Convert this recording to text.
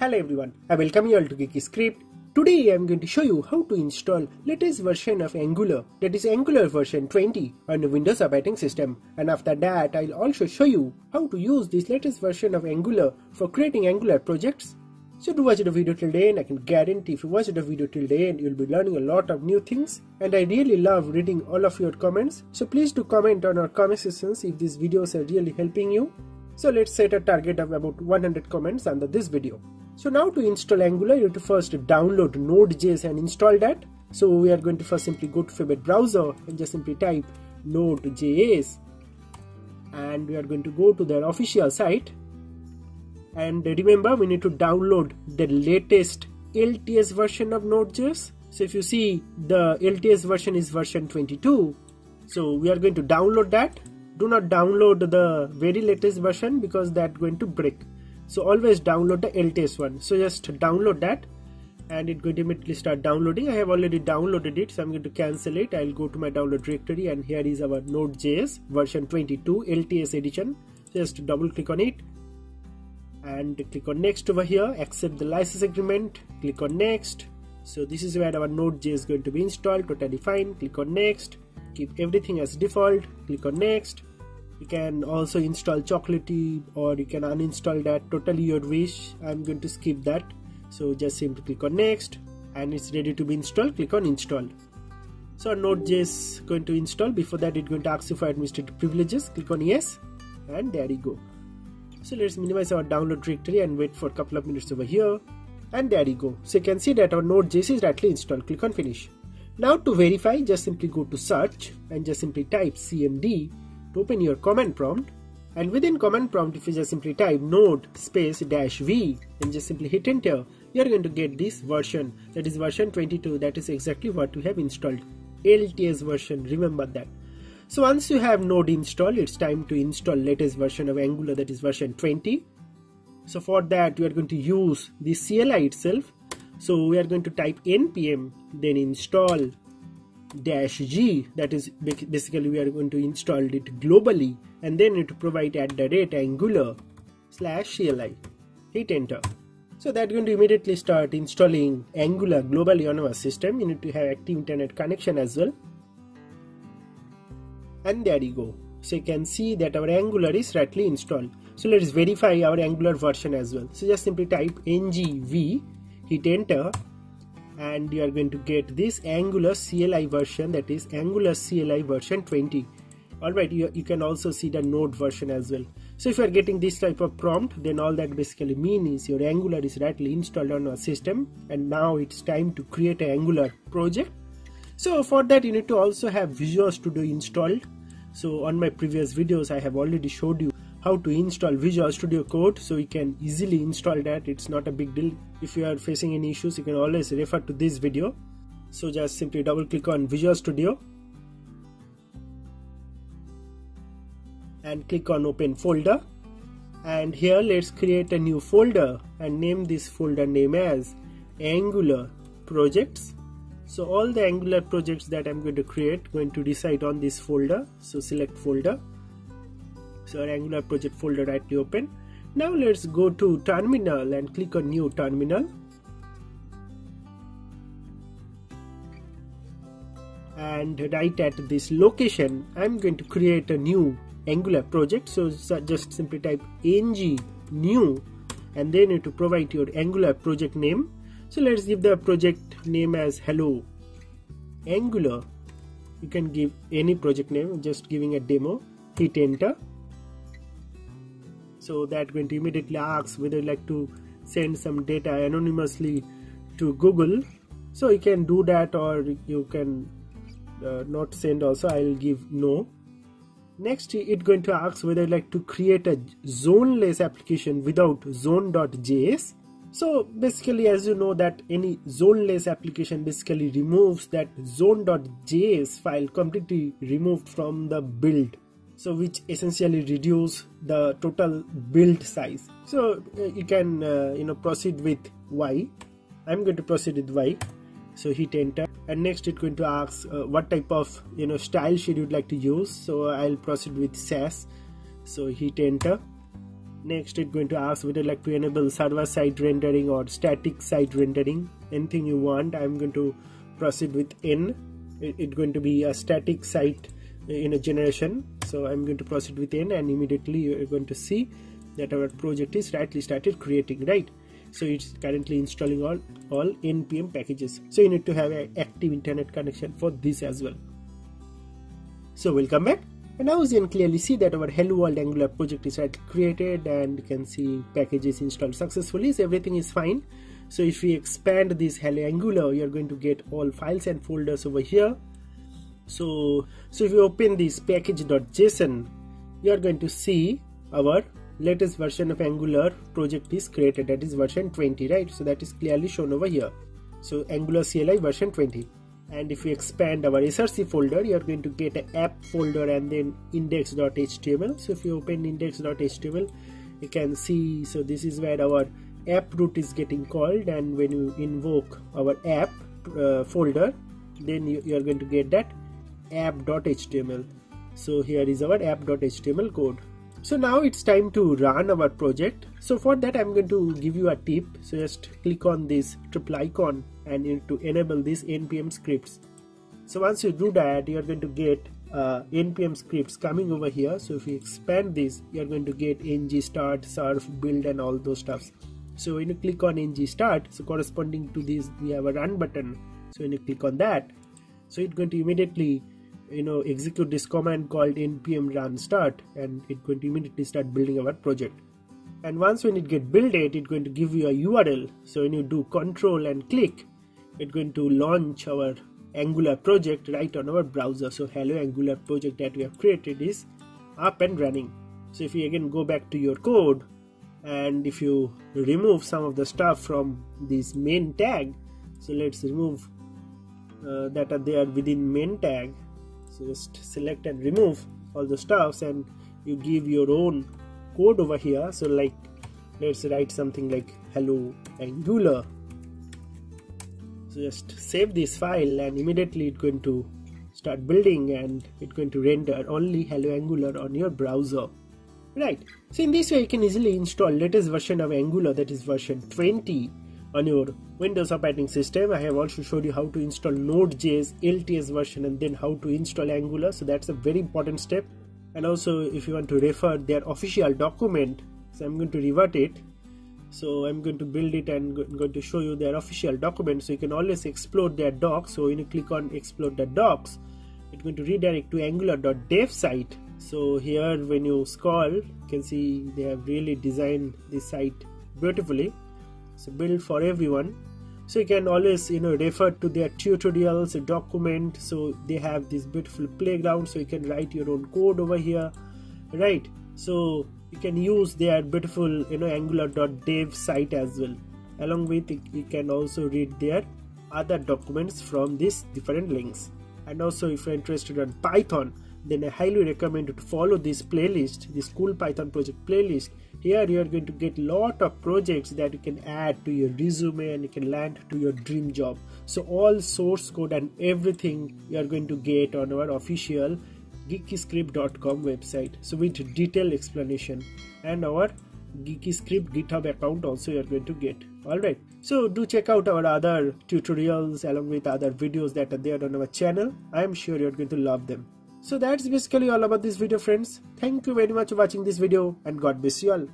Hello everyone, I welcome you all to Geeky Script. Today I am going to show you how to install latest version of Angular that is Angular version 20 on Windows operating system and after that I'll also show you how to use this latest version of Angular for creating Angular projects. So do watch the video till the end, I can guarantee if you watch the video till the end you'll be learning a lot of new things and I really love reading all of your comments so please do comment on our comment sections if these videos are really helping you. So let's set a target of about 100 comments under this video. So now to install Angular, you have to first download Node.js and install that. So we are going to first simply go to favorite browser and just simply type Node.js and we are going to go to their official site and remember we need to download the latest LTS version of Node.js. So if you see the LTS version is version 22 so we are going to download that. Do not download the very latest version because that going to break so always download the LTS one. So just download that and it going to immediately start downloading. I have already downloaded it so I'm going to cancel it. I'll go to my download directory and here is our node.js version 22 LTS edition. Just double click on it and click on next over here accept the license agreement click on next. So this is where our node.js is going to be installed totally fine. Click on next keep everything as default click on next you can also install chocolatey or you can uninstall that totally your wish. I'm going to skip that. So just simply click on next and it's ready to be installed. Click on install. So node.js going to install. Before that it's going to ask you for administrative privileges. Click on yes and there you go. So let's minimize our download directory and wait for a couple of minutes over here and there you go. So you can see that our node.js is rightly installed. Click on finish. Now to verify just simply go to search and just simply type cmd to open your command prompt. And within command prompt if you just simply type node space dash v and just simply hit enter. You are going to get this version. That is version 22 that is exactly what we have installed. LTS version. Remember that. So once you have node installed it's time to install latest version of angular. That is version 20 so for that we are going to use the CLI itself. So we are going to type npm then install dash g that is basically we are going to install it globally and then it provide at the rate angular slash CLI hit enter. So that's going to immediately start installing angular globally on our system. You need to have active internet connection as well. And there you go. So you can see that our angular is rightly installed. So let's verify our angular version as well. So just simply type ngv hit enter and you are going to get this angular CLI version that is angular CLI version 20 alright you, you can also see the node version as well. So if you are getting this type of prompt then all that basically mean is your angular is rightly installed on our system and now it's time to create an angular project. So for that you need to also have Visual Studio installed. So on my previous videos I have already showed you how to install Visual Studio Code so you can easily install that. It's not a big deal. If you are facing any issues you can always refer to this video. So just simply double click on Visual Studio and click on open folder. And here let's create a new folder and name this folder name as angular projects. So all the angular projects that i'm going to create going to reside on this folder. So select folder so angular project folder rightly open. Now let's go to terminal and click on new terminal. And right at this location I'm going to create a new angular project. So just simply type ng new and then you to provide your angular project name. So let's give the project name as hello. Angular. You can give any project name just giving a demo. Hit enter so that going to immediately ask whether you like to send some data anonymously to Google. So you can do that or you can uh, not send also. I'll give no. Next it going to ask whether you like to create a zoneless application without zone.js so basically as you know that any zoneless application basically removes that zone.js file completely removed from the build so which essentially reduce the total build size. So uh, you can uh, you know proceed with y. I'm going to proceed with y. So hit enter. And next it's going to ask uh, what type of you know style sheet you'd like to use. So i'll proceed with sass so hit enter. Next it's going to ask whether like to enable server side rendering or static side rendering. Anything you want i'm going to proceed with n. It's going to be a static site in a generation so i'm going to proceed with n and immediately you're going to see that our project is rightly started creating right? So it's currently installing all all npm packages. So you need to have an active internet connection for this as well. So we'll come back. And now you can clearly see that our hello world angular project is already created and you can see packages installed successfully. So everything is fine. So if we expand this hello angular you're going to get all files and folders over here so so if you open this package.json you are going to see our latest version of angular project is created. That is version 20 right? So that is clearly shown over here. So angular cli version 20 and if we expand our src folder you are going to get an app folder and then index.html so if you open index.html you can see so this is where our app root is getting called. And when you invoke our app uh, folder then you, you are going to get that app.html so here is our app.html code. So now it's time to run our project. So for that i'm going to give you a tip. So just click on this triple icon and to enable these npm scripts. So once you do that you are going to get uh, npm scripts coming over here. So if you expand this you are going to get ng start surf build and all those stuffs so when you click on ng start so corresponding to this we have a run button. So when you click on that so it's going to immediately you know execute this command called npm run start and it's going to immediately start building our project. And once when it get built it, it's going to give you a url so when you do control and click it's going to launch our angular project right on our browser. So hello angular project that we have created is up and running. So if you again go back to your code and if you remove some of the stuff from this main tag so let's remove uh, that are there within main tag so just select and remove all the stuffs and you give your own code over here. So like let's write something like hello angular. So just save this file and immediately it's going to start building and it's going to render only hello angular on your browser. Right. So in this way you can easily install latest version of angular that is version 20 on your Windows operating system. I have also showed you how to install Node.js LTS version and then how to install Angular. So that's a very important step. And also if you want to refer their official document, so I'm going to revert it. So I'm going to build it and I'm going to show you their official document. So you can always explore their docs. So when you click on explore the docs, it's going to redirect to angular.dev site. So here when you scroll, you can see they have really designed this site beautifully so build for everyone. So you can always you know refer to their tutorials document. So they have this beautiful playground so you can write your own code over here right? So you can use their beautiful you know angular.dev site as well. Along with you can also read their other documents from these different links. And also if you're interested in python then i highly recommend to follow this playlist this cool python project playlist here you are going to get lot of projects that you can add to your resume and you can land to your dream job. So all source code and everything you are going to get on our official geekyscript.com website. So with detailed explanation and our geekyscript github account also you are going to get. All right. So do check out our other tutorials along with other videos that are there on our channel. I am sure you're going to love them so that's basically all about this video friends. Thank you very much for watching this video and God bless you all.